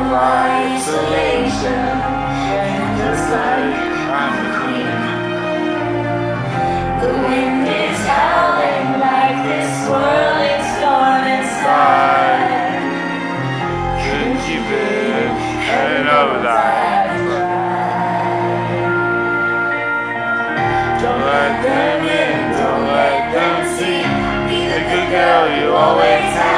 of isolation. And like I'm the wind is howling like this swirling storm inside. Couldn't that. Don't let them in, don't let them see. Be the good girl you always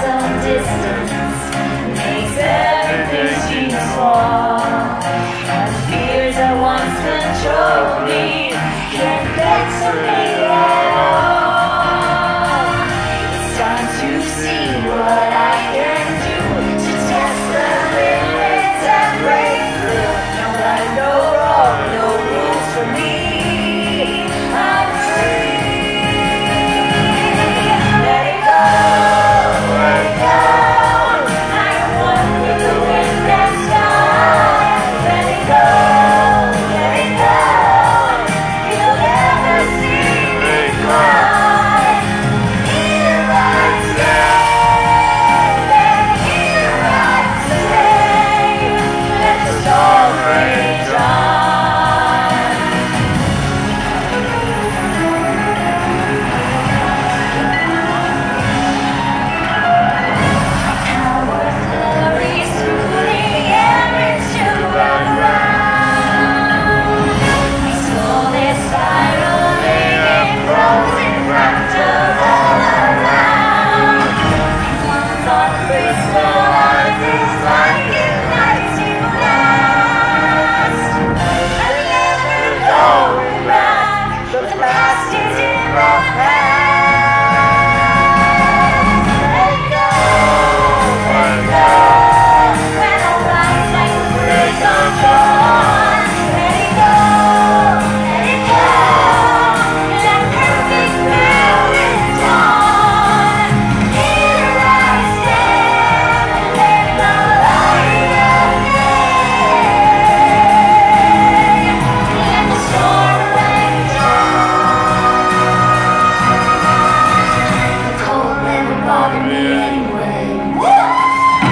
some distance makes everything seem small. And fears that once controlled me can get to me.